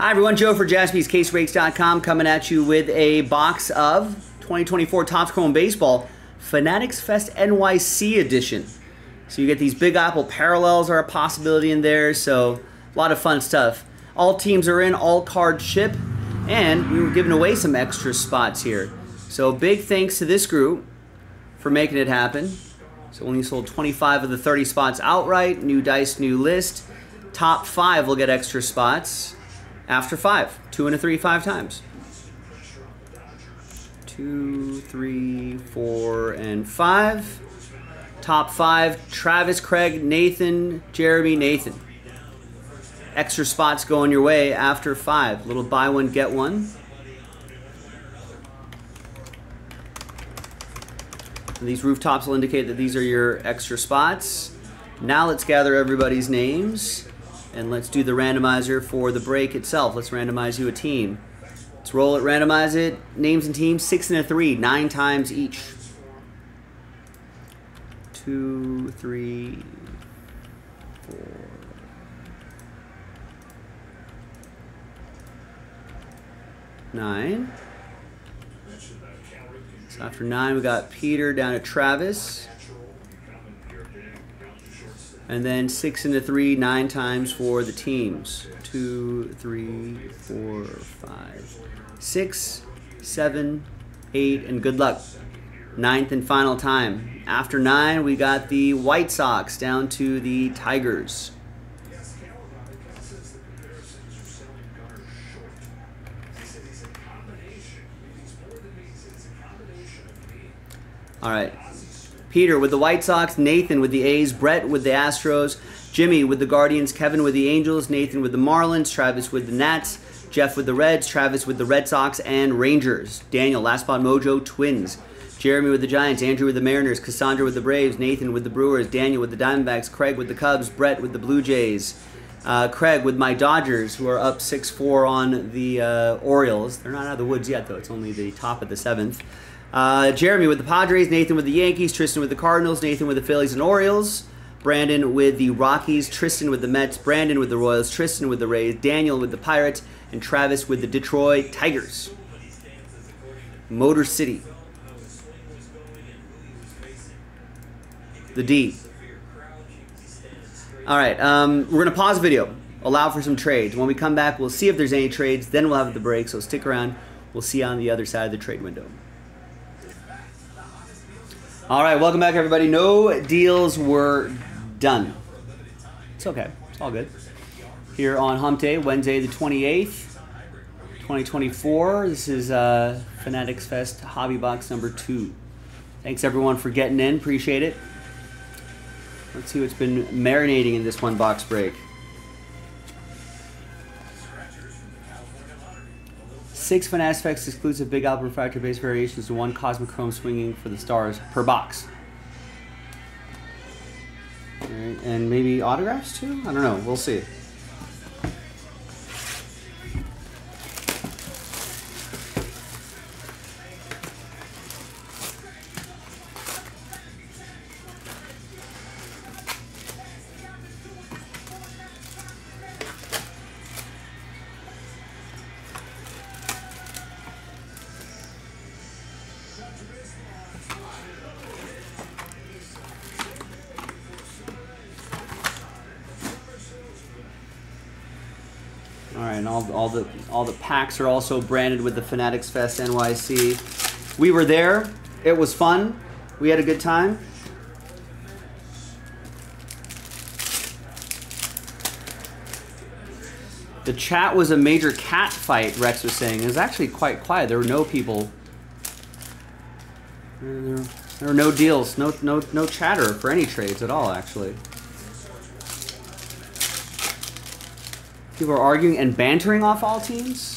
Hi everyone, Joe for jaspyscasebreaks.com coming at you with a box of 2024 Topps Chrome Baseball Fanatics Fest NYC edition. So you get these Big Apple parallels are a possibility in there, so a lot of fun stuff. All teams are in, all cards ship, and we were giving away some extra spots here. So big thanks to this group for making it happen. So only sold 25 of the 30 spots outright. New dice, new list. Top five will get extra spots after five. Two and a three, five times. Two, three, four, and five. Top five, Travis, Craig, Nathan, Jeremy, Nathan. Extra spots going your way after five. Little buy one, get one. And these rooftops will indicate that these are your extra spots. Now let's gather everybody's names and let's do the randomizer for the break itself. Let's randomize you a team. Let's roll it, randomize it. Names and teams, six and a three, nine times each. Two, three, four. Nine. So after nine, we got Peter down to Travis. And then six and into three, nine times for the teams. Two, three, four, five, six, seven, eight, and good luck. Ninth and final time. After nine, we got the White Sox down to the Tigers. All right. Peter with the White Sox, Nathan with the A's, Brett with the Astros, Jimmy with the Guardians, Kevin with the Angels, Nathan with the Marlins, Travis with the Nats, Jeff with the Reds, Travis with the Red Sox and Rangers, Daniel, Last Spot Mojo, Twins, Jeremy with the Giants, Andrew with the Mariners, Cassandra with the Braves, Nathan with the Brewers, Daniel with the Diamondbacks, Craig with the Cubs, Brett with the Blue Jays, uh, Craig with my Dodgers, who are up 6-4 on the uh, Orioles. They're not out of the woods yet, though. It's only the top of the seventh. Uh, Jeremy with the Padres, Nathan with the Yankees, Tristan with the Cardinals, Nathan with the Phillies and Orioles, Brandon with the Rockies, Tristan with the Mets, Brandon with the Royals, Tristan with the Rays, Daniel with the Pirates, and Travis with the Detroit Tigers. Motor City. The D. All right, um, we're going to pause the video, allow for some trades. When we come back, we'll see if there's any trades, then we'll have the break, so stick around. We'll see you on the other side of the trade window. All right, welcome back, everybody. No deals were done. It's okay. It's all good. Here on Hump Day, Wednesday the 28th, 2024. This is uh, Fanatics Fest Hobby Box number two. Thanks, everyone, for getting in. Appreciate it. Let's see what's been marinating in this one box break. Six Fanatics Fest exclusive Big Apple refractor base variations and one Cosmic Chrome swinging for the stars per box. and maybe autographs too? I don't know. We'll see. All right, and all, all the all the packs are also branded with the Fanatics Fest NYC. We were there. It was fun. We had a good time. The chat was a major cat fight, Rex was saying. It was actually quite quiet. There were no people. There, were no deals, no, no, no chatter for any trades at all, actually. People are arguing and bantering off all teams.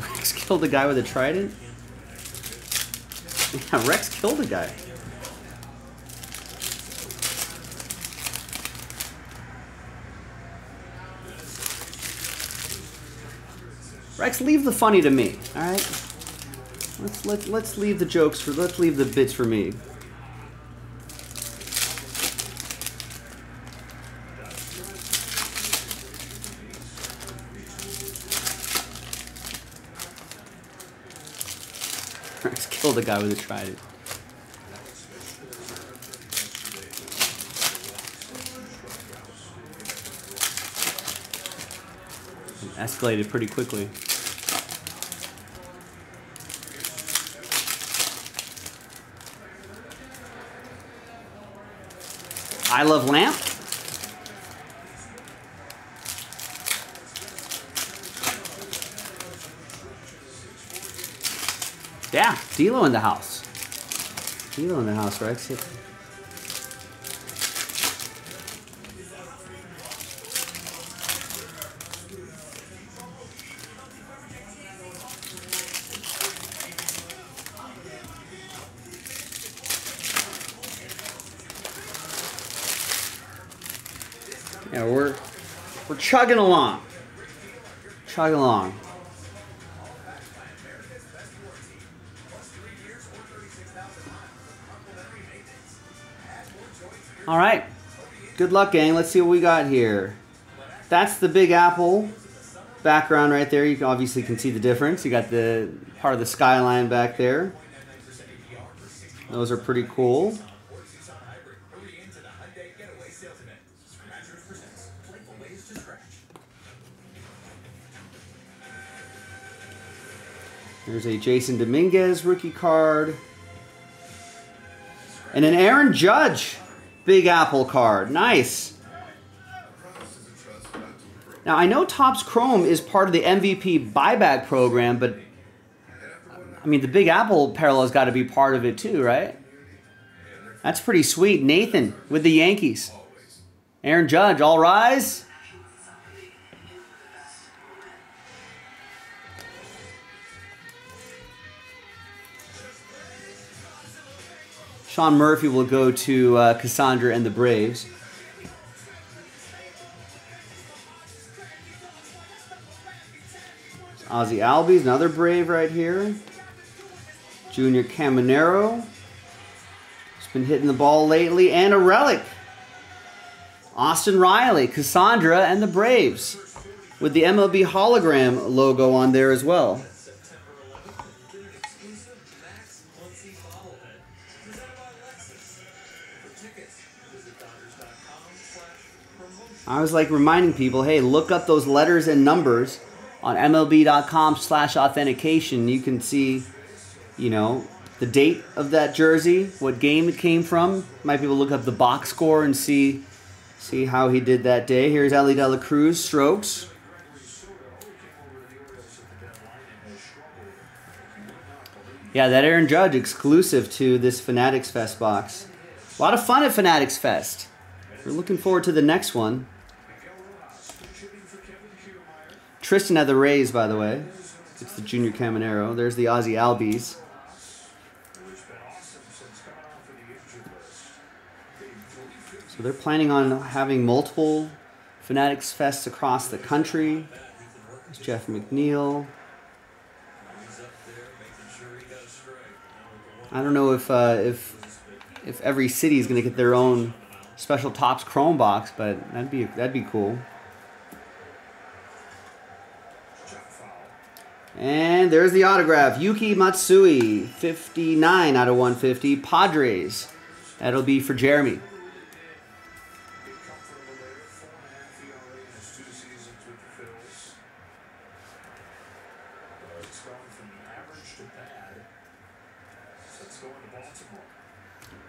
Rex killed a guy with a trident. Yeah, Rex killed a guy. Rex, leave the funny to me, all right? Let's let let's leave the jokes for let's leave the bits for me. Rex killed a guy with a trident. escalated pretty quickly. I love lamp. Yeah, D'Lo in the house. D'Lo in the house, Rex. Yeah, we're we're chugging along. Chugging along. All right. Good luck, gang. Let's see what we got here. That's the Big Apple background right there. You obviously can see the difference. You got the part of the skyline back there. Those are pretty cool. There's a Jasson Dominguez rookie card. And an Aaron Judge Big Apple card. Nice. Now, I know Topps Chrome is part of the MVP buyback program, but I mean, the Big Apple parallel's got to be part of it too, right? That's pretty sweet. Nathan with the Yankees. Aaron Judge, all rise. Sean Murphy will go to uh, Cassandra and the Braves. Ozzie Albies, another Brave right here. Junior Caminero. He's been hitting the ball lately. And a relic. Austin Riley, Cassandra, and the Braves. With the MLB hologram logo on there as well. I was like reminding people, hey, look up those letters and numbers on MLB.com slash authentication. You can see, you know, the date of that jersey, what game it came from. Might be able to look up the box score and see see how he did that day. Here's Elly De La Cruz strokes. Yeah, that Aaron Judge exclusive to this Fanatics Fest box. A lot of fun at Fanatics Fest. We're looking forward to the next one. Tristan had the Rays, by the way. It's the Junior Caminero. There's the Ozzie Albies. So they're planning on having multiple Fanatics Fests across the country. There's Jeff McNeil. I don't know if uh, if if every city is going to get their own special Topps Chrome box, but that'd be that'd be cool. And there's the autograph. Yuki Matsui, 59 out of 150. Padres. That'll be for Jeremy.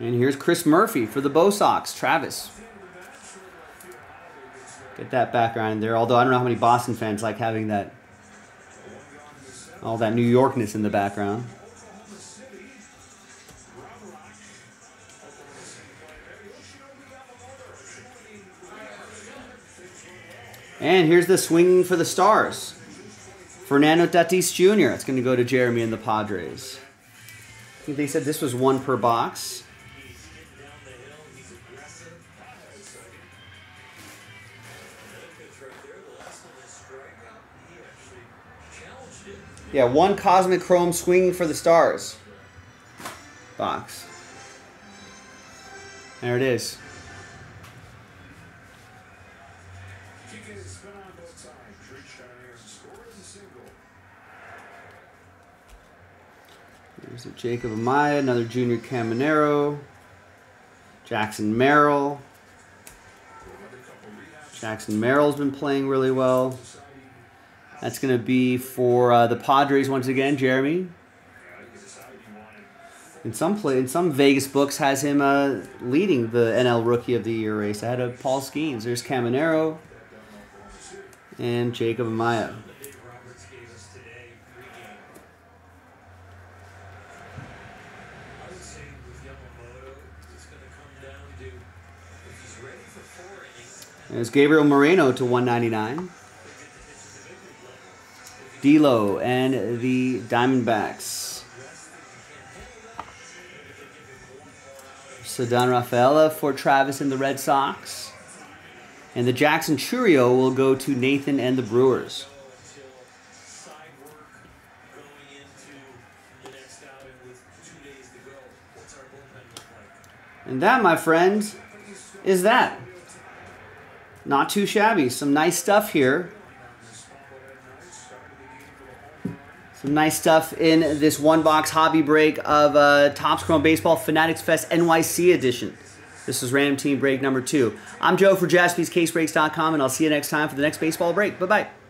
And here's Chris Murphy for the Bo Sox. Travis. Get that background there. Although I don't know how many Boston fans like having that all that New Yorkness in the background. And here's the swing for the stars. Fernando Tatis Jr. It's going to go to Jeremy and the Padres. They said this was one per box. Yeah, one Cosmic Chrome swinging for the stars. Box. There it is. There's a Jacob Amaya, another Junior Caminero. Jackson Merrill. Jackson Merrill's been playing really well. That's going to be for uh, the Padres once again, Jeremy. In some play, in some Vegas books, has him uh, leading the NL Rookie of the Year race ahead of Paul Skenes. There's Caminero and Jacob Amaya. There's Gabriel Moreno to 199. D'Lo and the Diamondbacks. Ceddanne Rafaela for Travis and the Red Sox. And the Jackson Chourio will go to Nathan and the Brewers. And that, my friends, is that. Not too shabby. Some nice stuff here. Some nice stuff in this one box hobby break of uh, Topps Chrome Baseball Fanatics Fest NYC edition. This is Random Team Break number two. I'm Joe for jaspyscasebreaks.com, and I'll see you next time for the next baseball break. Bye bye.